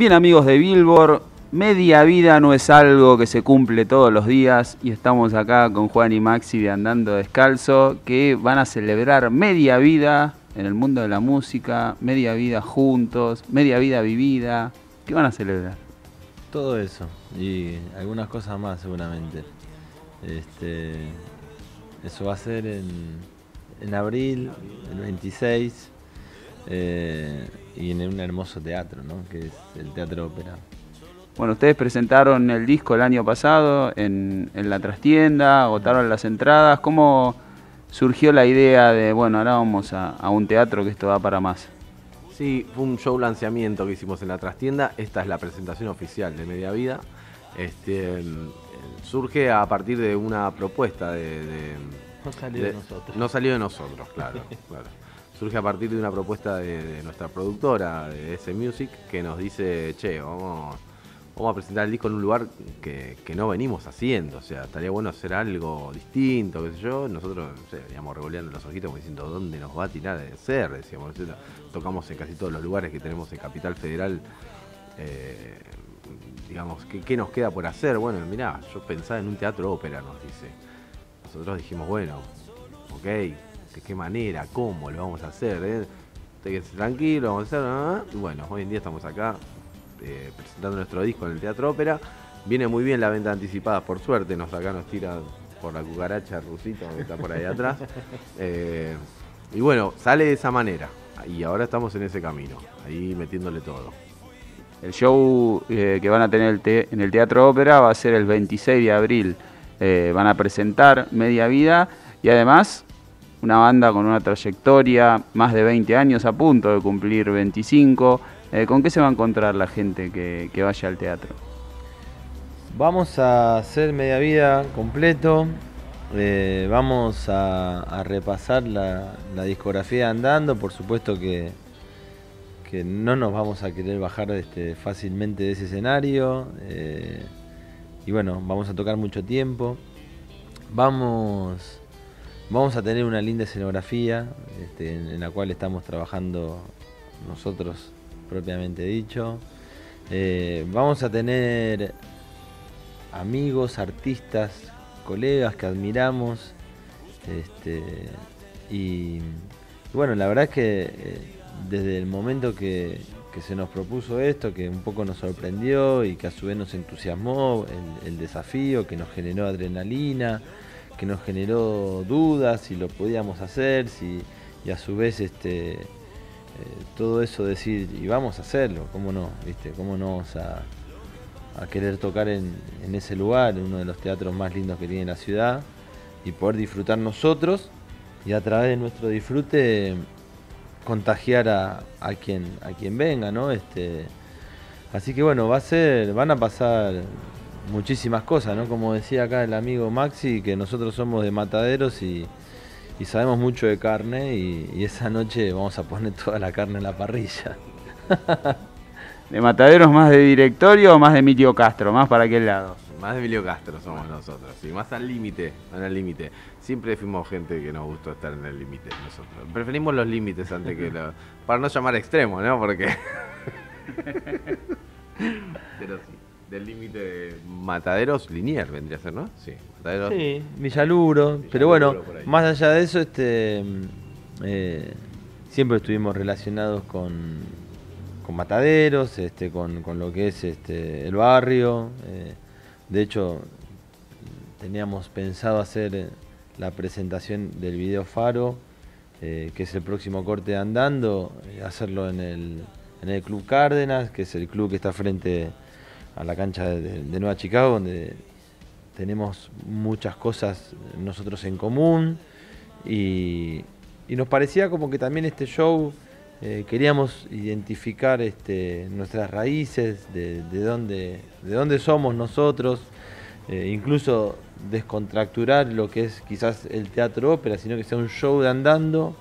Bien amigos de Billboard, media vida no es algo que se cumple todos los días y estamos acá con Juan y Maxi de Andando Descalzo que van a celebrar media vida en el mundo de la música, media vida juntos, media vida vivida. ¿Qué van a celebrar? Todo eso y algunas cosas más seguramente. Este, eso va a ser en, abril, el 26, eh, y en un hermoso teatro, ¿no? que es el Teatro Ópera. Bueno, ustedes presentaron el disco el año pasado en, en la trastienda, agotaron las entradas. ¿Cómo surgió la idea de, bueno, ahora vamos a, un teatro que esto va para más? Sí, fue un show lanzamiento que hicimos en la trastienda. Esta es la presentación oficial de Media Vida. Este, surge a partir de una propuesta de... no salió de, nosotros. No salió de nosotros, claro. Surge a partir de una propuesta de, nuestra productora, de S Music, que nos dice, che, vamos vamos a presentar el disco en un lugar que, no venimos haciendo. O sea, estaría bueno hacer algo distinto, qué sé yo. Nosotros, no sé, veníamos revoleando los ojitos como diciendo, ¿dónde nos va a tirar de ser? Decíamos, tocamos en casi todos los lugares que tenemos en Capital Federal. Eh, digamos, ¿qué, nos queda por hacer? Bueno, mirá, yo pensaba en un teatro ópera, nos dice. Nosotros dijimos, bueno, ok, ¿de qué manera? ¿Cómo lo vamos a hacer? Eh? tranquilo, vamos a hacer. Y bueno, hoy en día estamos acá eh, presentando nuestro disco en el Teatro Ópera. Viene muy bien la venta anticipada, por suerte, nos acá nos tira por la cucaracha Rusito que está por ahí atrás. Eh, y bueno, sale de esa manera. Y ahora estamos en ese camino, ahí metiéndole todo. El show eh, que van a tener en el Teatro Ópera va a ser el 26 de abril. van a presentar Media Vida y además una banda con una trayectoria, más de 20 años a punto de cumplir 25, eh, ¿Con qué se va a encontrar la gente que, vaya al teatro? Vamos a hacer media vida completo. Eh, vamos a, repasar la, discografía andando. Por supuesto que, que, no nos vamos a querer bajar este, fácilmente de ese escenario. Eh, y bueno, vamos a tocar mucho tiempo. Vamos, vamos a tener una linda escenografía este, en la cual estamos trabajando nosotros propiamente dicho. Eh, vamos a tener amigos, artistas, colegas que admiramos. Este, y, bueno, la verdad es que eh, desde el momento que, se nos propuso esto, que un poco nos sorprendió y que a su vez nos entusiasmó el, desafío, que nos generó adrenalina, que nos generó dudas si lo podíamos hacer, si, y a su vez este, eh, todo eso decir, y vamos a hacerlo, ¿cómo no? ¿Viste? ¿Cómo no vamos a, querer tocar en, ese lugar, en uno de los teatros más lindos que tiene la ciudad, y poder disfrutar nosotros y a través de nuestro disfrute contagiar a, quien a quien venga, ¿no? Este, así que bueno, va a ser, van a pasar muchísimas cosas, ¿no? Como decía acá el amigo Maxi, que nosotros somos de mataderos y, y sabemos mucho de carne y, esa noche vamos a poner toda la carne en la parrilla. ¿De Mataderos más de directorio o más de Emilio Castro? ¿Más para qué lado? Más de Emilio Castro somos nosotros, sí, más al límite, al límite. Siempre fuimos gente que nos gustó estar en el límite nosotros. Preferimos los límites antes que los... Para no llamar extremo, ¿no? Porque... Pero sí del límite de Mataderos Linier vendría a ser, ¿no? Sí, Mataderos. Sí, Villaluro. pero bueno, más allá de eso, este eh, siempre estuvimos relacionados con, con Mataderos, este, con, lo que es este, el barrio. Eh, de hecho, teníamos pensado hacer la presentación del video Faro, eh, que es el próximo corte andando, hacerlo en el, en el Club Cárdenas, que es el club que está frente a la cancha de, Nueva Chicago, donde tenemos muchas cosas nosotros en común y, nos parecía como que también este show eh, queríamos identificar este, nuestras raíces, de, dónde, de dónde somos nosotros, eh, incluso descontracturar lo que es quizás el teatro ópera, sino que sea un show de andando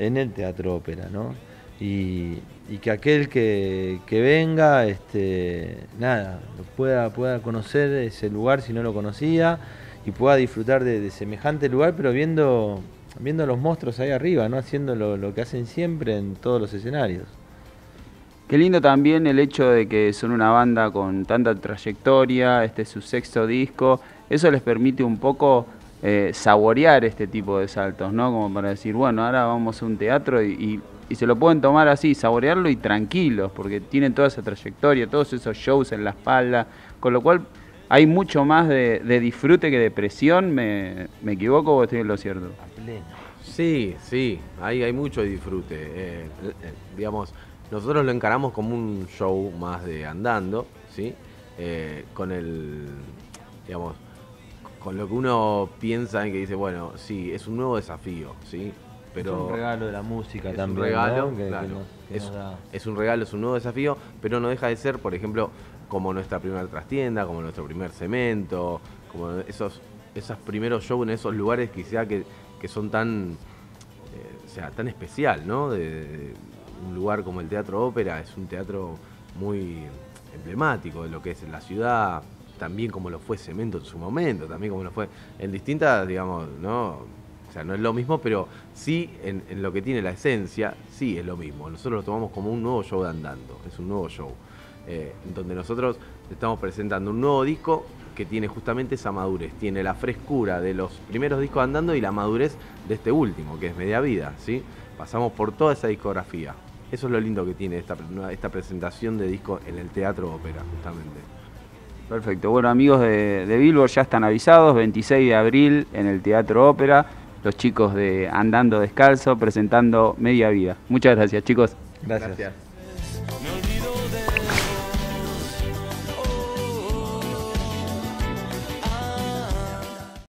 en el teatro ópera, ¿no? Y, que aquel que, venga, este, nada, pueda, pueda conocer ese lugar si no lo conocía y pueda disfrutar de, semejante lugar, pero viendo, viendo los monstruos ahí arriba, ¿no? haciendo lo, que hacen siempre en todos los escenarios. Qué lindo también el hecho de que son una banda con tanta trayectoria, este es su sexto disco, eso les permite un poco eh, saborear este tipo de saltos, ¿no? Como para decir, bueno, ahora vamos a un teatro y, se lo pueden tomar así, saborearlo y tranquilos, porque tienen toda esa trayectoria, todos esos shows en la espalda, con lo cual hay mucho más de, disfrute que de presión, ¿me, equivoco o estoy en lo cierto? Sí, sí, ahí hay mucho disfrute. Eh, eh, digamos, nosotros lo encaramos como un show más de andando, ¿sí? Eh, con el, digamos, con lo que uno piensa en que dice, bueno, sí, es un nuevo desafío, ¿sí? Pero es un regalo de la música es también. Un regalo, es, un regalo, es un nuevo desafío, pero no deja de ser, por ejemplo, como nuestra primera trastienda, como nuestro primer cemento, como esos, esos primeros shows en esos lugares quizá que, que son tan, eh, o sea, tan especial, ¿no? de, un lugar como el Teatro Ópera es un teatro muy emblemático de lo que es la ciudad, también como lo fue Cemento en su momento, también como lo fue en distintas, digamos, ¿no? Sea, no es lo mismo, pero sí en, lo que tiene la esencia, sí es lo mismo. Nosotros lo tomamos como un nuevo show de andando, es un nuevo show, eh, donde nosotros estamos presentando un nuevo disco que tiene justamente esa madurez, tiene la frescura de los primeros discos andando y la madurez de este último, que es Media Vida, ¿sí? Pasamos por toda esa discografía. Eso es lo lindo que tiene esta, esta presentación de disco en el Teatro Ópera, justamente. Perfecto. Bueno, amigos de, de Billboard ya están avisados, 26 de abril en el Teatro Ópera, los chicos de Andando Descalzo presentando Media Vida. Muchas gracias, chicos. gracias.